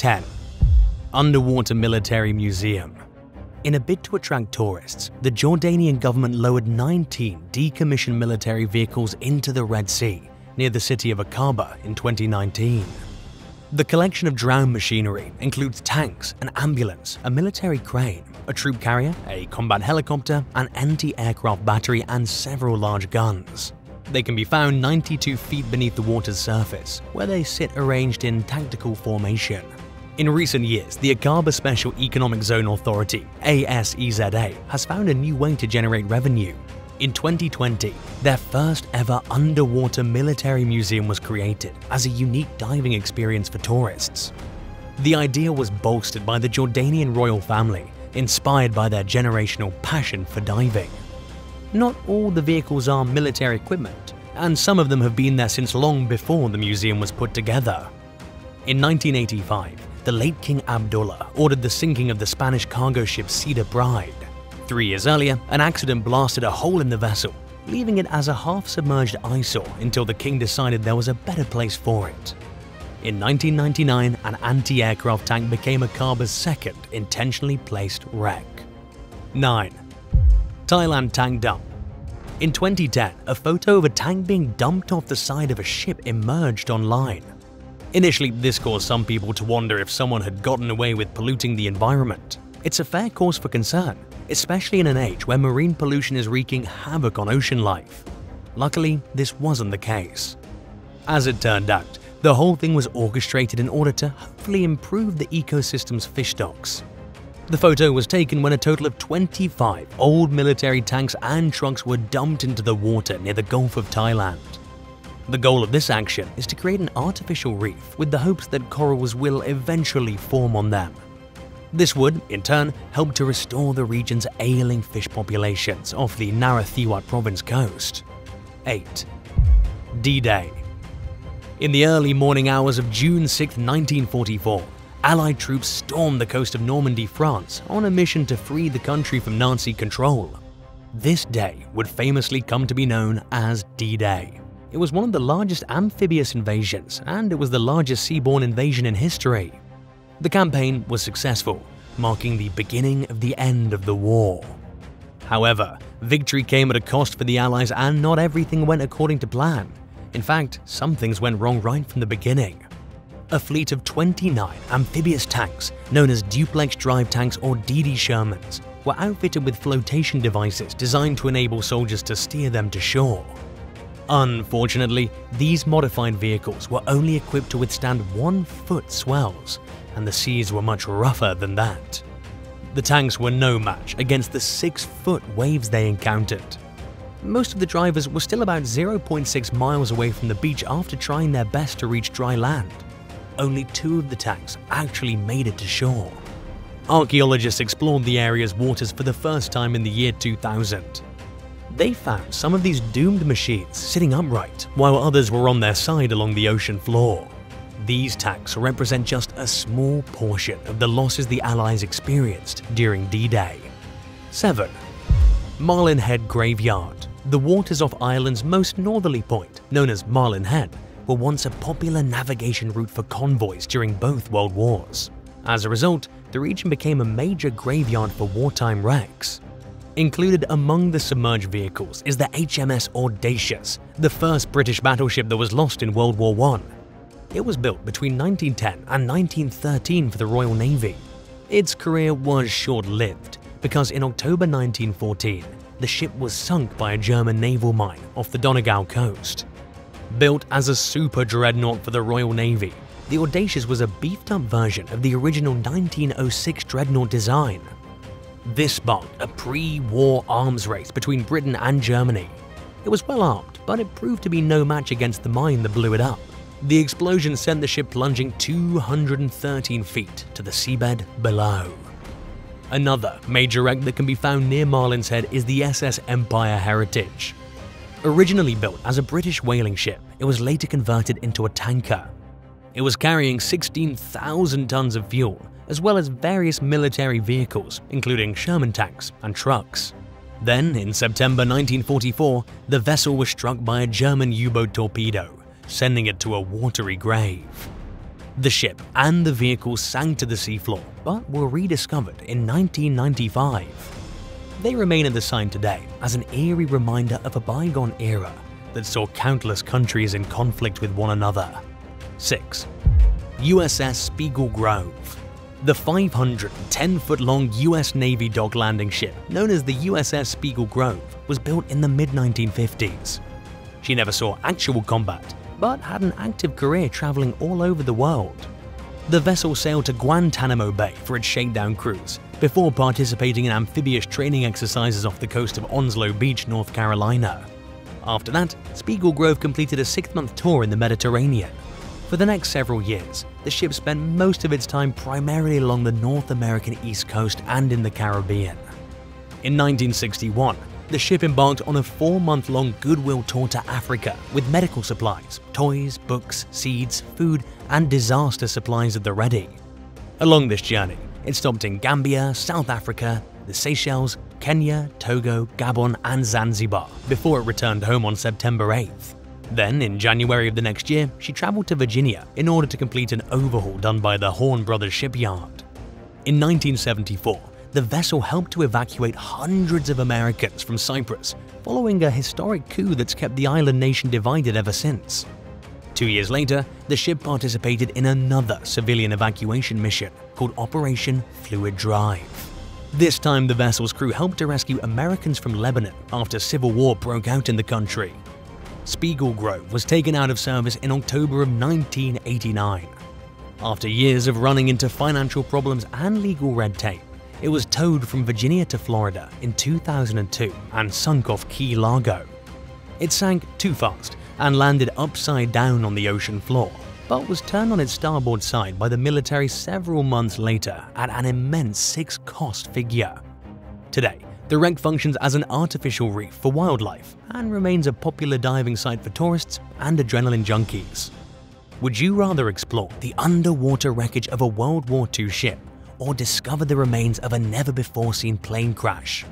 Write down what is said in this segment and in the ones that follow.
10. Underwater Military Museum in a bid to attract tourists, the Jordanian government lowered 19 decommissioned military vehicles into the Red Sea near the city of Aqaba in 2019. The collection of drowned machinery includes tanks, an ambulance, a military crane, a troop carrier, a combat helicopter, an anti-aircraft battery, and several large guns. They can be found 92 feet beneath the water's surface, where they sit arranged in tactical formation. In recent years, the Aqaba Special Economic Zone Authority, ASEZA, has found a new way to generate revenue. In 2020, their first ever underwater military museum was created as a unique diving experience for tourists. The idea was bolstered by the Jordanian royal family, inspired by their generational passion for diving. Not all the vehicles are military equipment, and some of them have been there since long before the museum was put together. In 1985, the late King Abdullah ordered the sinking of the Spanish cargo ship Cedar Pride. Three years earlier, an accident blasted a hole in the vessel, leaving it as a half-submerged eyesore until the king decided there was a better place for it. In 1999, an anti-aircraft tank became Aqaba's second intentionally placed wreck. 9. Thailand Tank Dump In 2010, a photo of a tank being dumped off the side of a ship emerged online. Initially, this caused some people to wonder if someone had gotten away with polluting the environment. It's a fair cause for concern, especially in an age where marine pollution is wreaking havoc on ocean life. Luckily, this wasn't the case. As it turned out, the whole thing was orchestrated in order to hopefully improve the ecosystem's fish stocks. The photo was taken when a total of 25 old military tanks and trucks were dumped into the water near the Gulf of Thailand. The goal of this action is to create an artificial reef with the hopes that corals will eventually form on them. This would, in turn, help to restore the region's ailing fish populations off the Narathiwat province coast. 8. D-Day In the early morning hours of June 6, 1944, Allied troops stormed the coast of Normandy, France, on a mission to free the country from Nazi control. This day would famously come to be known as D-Day. It was one of the largest amphibious invasions, and it was the largest seaborne invasion in history. The campaign was successful, marking the beginning of the end of the war. However, victory came at a cost for the Allies and not everything went according to plan. In fact, some things went wrong right from the beginning. A fleet of 29 amphibious tanks, known as duplex drive tanks or DD Shermans, were outfitted with flotation devices designed to enable soldiers to steer them to shore. Unfortunately, these modified vehicles were only equipped to withstand one-foot swells, and the seas were much rougher than that. The tanks were no match against the six-foot waves they encountered. Most of the drivers were still about 0.6 miles away from the beach after trying their best to reach dry land. Only two of the tanks actually made it to shore. Archaeologists explored the area's waters for the first time in the year 2000. They found some of these doomed machines sitting upright while others were on their side along the ocean floor. These tanks represent just a small portion of the losses the Allies experienced during D-Day. 7. Malin Head Graveyard The waters off Ireland's most northerly point, known as Malin Head, were once a popular navigation route for convoys during both World Wars. As a result, the region became a major graveyard for wartime wrecks. Included among the submerged vehicles is the HMS Audacious, the first British battleship that was lost in World War I. It was built between 1910 and 1913 for the Royal Navy. Its career was short-lived because in October 1914, the ship was sunk by a German naval mine off the Donegal coast. Built as a super dreadnought for the Royal Navy, the Audacious was a beefed-up version of the original 1906 dreadnought design this sparked a pre-war arms race between Britain and Germany. It was well armed, but it proved to be no match against the mine that blew it up. The explosion sent the ship plunging 213 feet to the seabed below. Another major wreck that can be found near Malin's Head is the SS Empire Heritage. Originally built as a British whaling ship, it was later converted into a tanker. It was carrying 16,000 tons of fuel as well as various military vehicles, including Sherman tanks and trucks. Then, in September 1944, the vessel was struck by a German U-boat torpedo, sending it to a watery grave. The ship and the vehicles sank to the seafloor, but were rediscovered in 1995. They remain at the site today as an eerie reminder of a bygone era that saw countless countries in conflict with one another. 6. USS Spiegel Grove the 510-foot-long US Navy dock landing ship, known as the USS Spiegel Grove, was built in the mid-1950s. She never saw actual combat, but had an active career traveling all over the world. The vessel sailed to Guantanamo Bay for its shakedown cruise, before participating in amphibious training exercises off the coast of Onslow Beach, North Carolina. After that, Spiegel Grove completed a six-month tour in the Mediterranean, for the next several years, the ship spent most of its time primarily along the North American East Coast and in the Caribbean. In 1961, the ship embarked on a four-month-long goodwill tour to Africa with medical supplies, toys, books, seeds, food, and disaster supplies at the ready. Along this journey, it stopped in Gambia, South Africa, the Seychelles, Kenya, Togo, Gabon, and Zanzibar before it returned home on September 8th. Then, in January of the next year, she traveled to Virginia in order to complete an overhaul done by the Horne Brothers shipyard. In 1974, the vessel helped to evacuate hundreds of Americans from Cyprus following a historic coup that's kept the island nation divided ever since. Two years later, the ship participated in another civilian evacuation mission called Operation Fluid Drive. This time, the vessel's crew helped to rescue Americans from Lebanon after civil war broke out in the country Spiegel Grove was taken out of service in October of 1989. After years of running into financial problems and legal red tape, it was towed from Virginia to Florida in 2002 and sunk off Key Largo. It sank too fast and landed upside down on the ocean floor, but was turned on its starboard side by the military several months later at an immense six-cost figure. Today, the wreck functions as an artificial reef for wildlife and remains a popular diving site for tourists and adrenaline junkies. Would you rather explore the underwater wreckage of a World War II ship or discover the remains of a never-before-seen plane crash?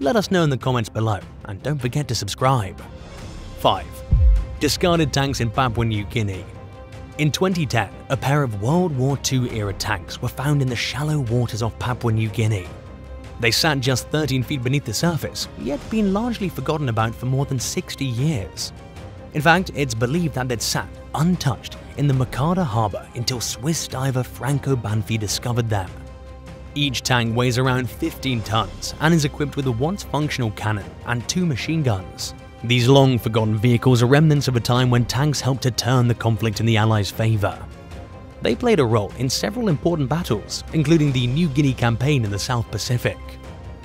Let us know in the comments below and don't forget to subscribe. 5. Discarded tanks in Papua New Guinea in 2010, a pair of World War II-era tanks were found in the shallow waters off Papua New Guinea. They sat just 13 feet beneath the surface, yet been largely forgotten about for more than 60 years. In fact, it's believed that they'd sat untouched in the Makada harbor until Swiss diver Franco Banfi discovered them. Each tank weighs around 15 tons and is equipped with a once functional cannon and two machine guns. These long forgotten vehicles are remnants of a time when tanks helped to turn the conflict in the Allies' favor. They played a role in several important battles, including the New Guinea campaign in the South Pacific.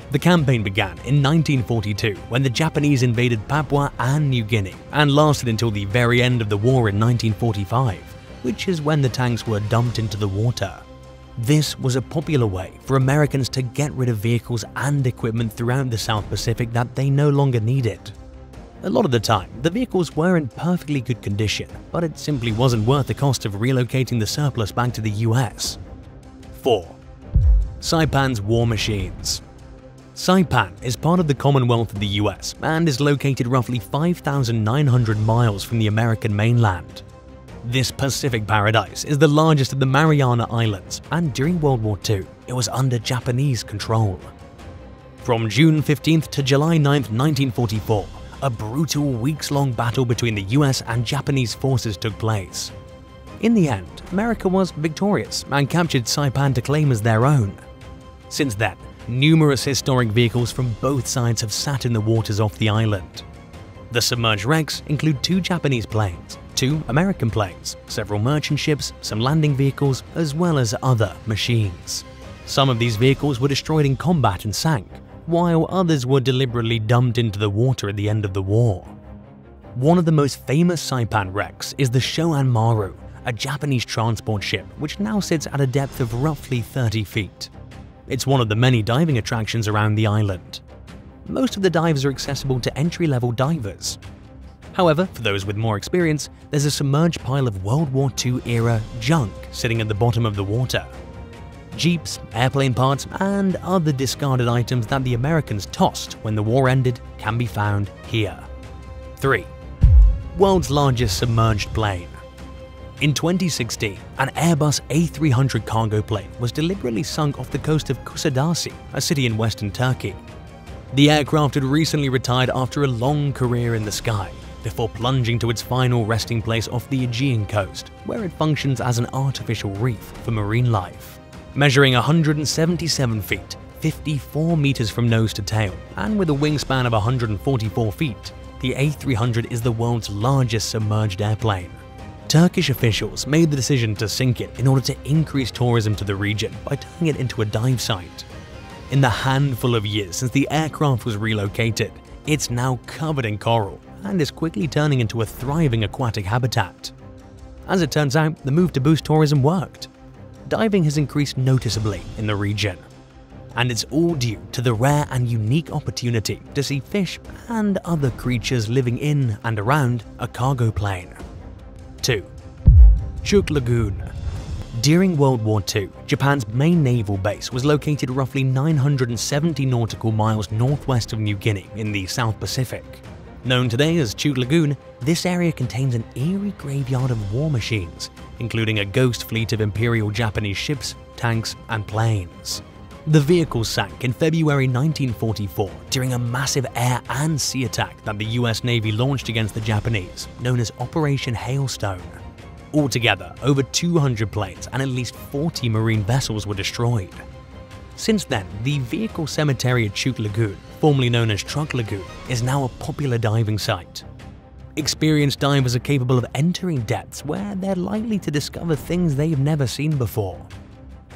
The campaign began in 1942 when the Japanese invaded Papua and New Guinea and lasted until the very end of the war in 1945, which is when the tanks were dumped into the water. This was a popular way for Americans to get rid of vehicles and equipment throughout the South Pacific that they no longer needed. A lot of the time, the vehicles were in perfectly good condition, but it simply wasn't worth the cost of relocating the surplus back to the US. 4. Saipan's War Machines Saipan is part of the Commonwealth of the US and is located roughly 5,900 miles from the American mainland. This Pacific paradise is the largest of the Mariana Islands, and during World War II, it was under Japanese control. From June 15th to July 9th, 1944, a brutal weeks-long battle between the US and Japanese forces took place. In the end, America was victorious and captured Saipan to claim as their own. Since then, numerous historic vehicles from both sides have sat in the waters off the island. The submerged wrecks include two Japanese planes, two American planes, several merchant ships, some landing vehicles, as well as other machines. Some of these vehicles were destroyed in combat and sank, while others were deliberately dumped into the water at the end of the war. One of the most famous Saipan wrecks is the Shoan Maru, a Japanese transport ship which now sits at a depth of roughly 30 feet. It's one of the many diving attractions around the island. Most of the dives are accessible to entry-level divers. However, for those with more experience, there's a submerged pile of World War II-era junk sitting at the bottom of the water. Jeeps, airplane parts, and other discarded items that the Americans tossed when the war ended can be found here. 3. World's largest submerged plane In 2016, an Airbus A300 cargo plane was deliberately sunk off the coast of Kusadasi, a city in western Turkey. The aircraft had recently retired after a long career in the sky, before plunging to its final resting place off the Aegean coast, where it functions as an artificial reef for marine life. Measuring 177 feet, 54 meters from nose to tail, and with a wingspan of 144 feet, the A300 is the world's largest submerged airplane. Turkish officials made the decision to sink it in order to increase tourism to the region by turning it into a dive site. In the handful of years since the aircraft was relocated, it's now covered in coral and is quickly turning into a thriving aquatic habitat. As it turns out, the move to boost tourism worked. Diving has increased noticeably in the region, and it's all due to the rare and unique opportunity to see fish and other creatures living in and around a cargo plane. 2. Chuuk Lagoon During World War II, Japan's main naval base was located roughly 970 nautical miles northwest of New Guinea in the South Pacific. Known today as Chuuk Lagoon, this area contains an eerie graveyard of war machines, including a ghost fleet of Imperial Japanese ships, tanks, and planes. The vehicle sank in February 1944 during a massive air and sea attack that the US Navy launched against the Japanese, known as Operation Hailstone. Altogether, over 200 planes and at least 40 marine vessels were destroyed. Since then, the vehicle cemetery at Chuuk Lagoon, formerly known as Truk Lagoon, is now a popular diving site. Experienced divers are capable of entering depths where they're likely to discover things they've never seen before.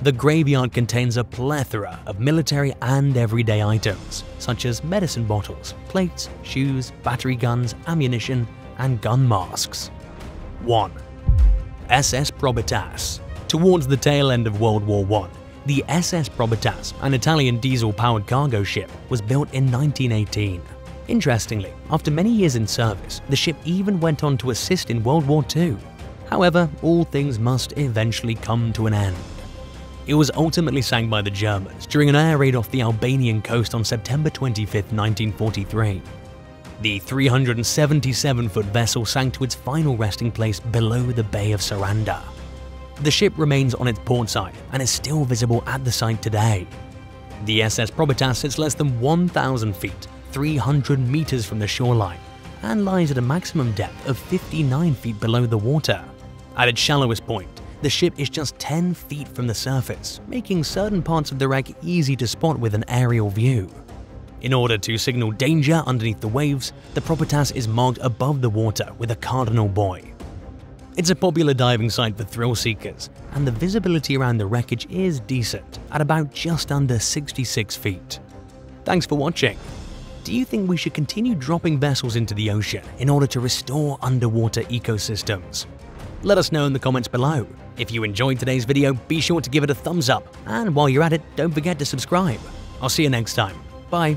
The graveyard contains a plethora of military and everyday items, such as medicine bottles, plates, shoes, battery guns, ammunition, and gun masks. 1. SS Probitas Towards the tail end of World War I, the SS Probitas, an Italian diesel-powered cargo ship, was built in 1918. Interestingly, after many years in service, the ship even went on to assist in World War II. However, all things must eventually come to an end. It was ultimately sank by the Germans during an air raid off the Albanian coast on September 25, 1943. The 377-foot vessel sank to its final resting place below the Bay of Saranda. The ship remains on its port side and is still visible at the site today. The SS Probitas sits less than 1,000 feet, 300 meters from the shoreline, and lies at a maximum depth of 59 feet below the water. At its shallowest point, the ship is just 10 feet from the surface, making certain parts of the wreck easy to spot with an aerial view. In order to signal danger underneath the waves, the Probitas is marked above the water with a cardinal buoy. It's a popular diving site for thrill seekers, and the visibility around the wreckage is decent at about just under 66 feet. Thanks for watching. Do you think we should continue dropping vessels into the ocean in order to restore underwater ecosystems? Let us know in the comments below. If you enjoyed today's video, be sure to give it a thumbs up, and while you're at it, don't forget to subscribe. I'll see you next time. Bye.